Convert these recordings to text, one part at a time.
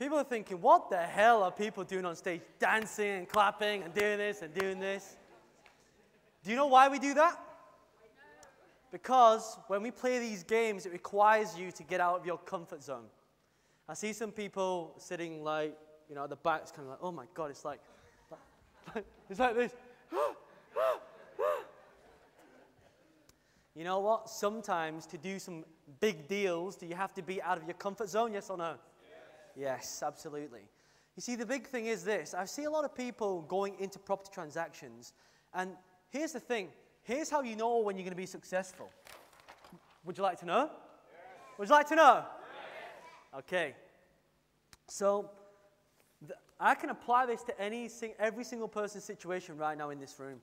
People are thinking, what the hell are people doing on stage? Dancing and clapping and doing this and doing this. Do you know why we do that? Because when we play these games, it requires you to get out of your comfort zone. I see some people sitting like, you know, at the back, it's kind of like, oh my God, it's like, it's like this. you know what? Sometimes to do some big deals, do you have to be out of your comfort zone? Yes or no? Yes, absolutely. You see, the big thing is this I see a lot of people going into property transactions, and here's the thing here's how you know when you're going to be successful. Would you like to know? Yes. Would you like to know? Yes. Okay. So, the, I can apply this to any, every single person's situation right now in this room.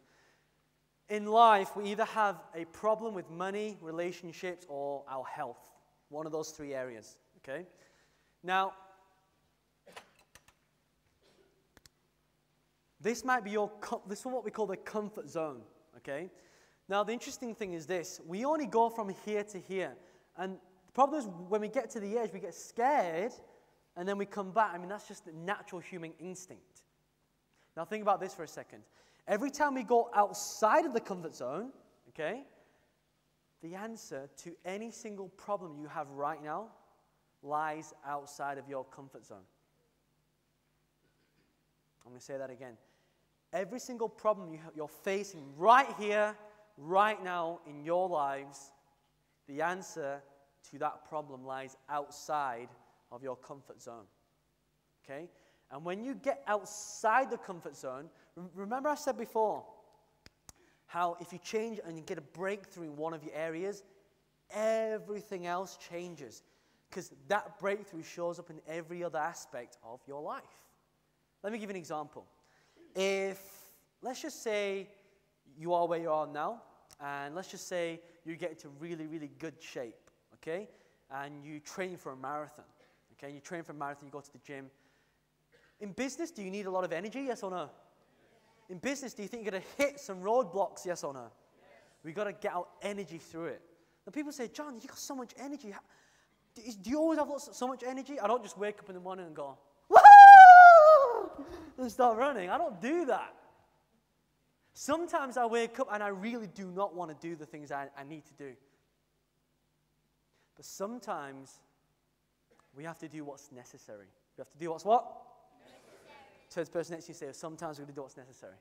In life, we either have a problem with money, relationships, or our health. One of those three areas. Okay? Now, This might be your, this is what we call the comfort zone, okay? Now, the interesting thing is this we only go from here to here. And the problem is when we get to the edge, we get scared and then we come back. I mean, that's just the natural human instinct. Now, think about this for a second. Every time we go outside of the comfort zone, okay, the answer to any single problem you have right now lies outside of your comfort zone. I'm going to say that again. Every single problem you, you're facing right here, right now in your lives, the answer to that problem lies outside of your comfort zone. Okay? And when you get outside the comfort zone, remember I said before how if you change and you get a breakthrough in one of your areas, everything else changes. Because that breakthrough shows up in every other aspect of your life. Let me give you an example. If, let's just say, you are where you are now, and let's just say you get into really, really good shape, okay? And you train for a marathon, okay? You train for a marathon, you go to the gym. In business, do you need a lot of energy, yes or no? In business, do you think you're going to hit some roadblocks, yes or no? We've got to get our energy through it. Now, people say, John, you got so much energy. Do you always have so much energy? I don't just wake up in the morning and go, and start running. I don't do that. Sometimes I wake up and I really do not want to do the things I, I need to do. But sometimes we have to do what's necessary. We have to do what's what? Necessary. So the person next to you say, sometimes we have to do what's necessary.